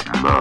Snap.